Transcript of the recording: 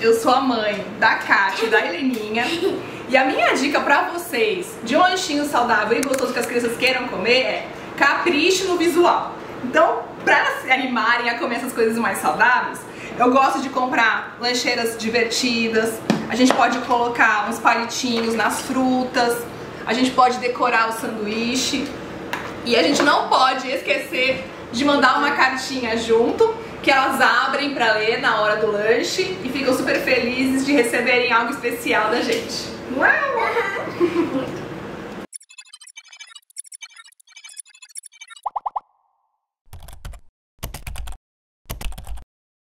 eu sou a mãe da Kátia e da Heleninha. E a minha dica pra vocês de um lanchinho saudável e gostoso que as crianças queiram comer é capriche no visual. Então, pra se animarem a comer essas coisas mais saudáveis, eu gosto de comprar lancheiras divertidas. A gente pode colocar uns palitinhos nas frutas. A gente pode decorar o sanduíche. E a gente não pode esquecer de mandar uma cartinha junto que elas abrem para ler na hora do lanche e ficam super felizes de receberem algo especial da gente. Uau!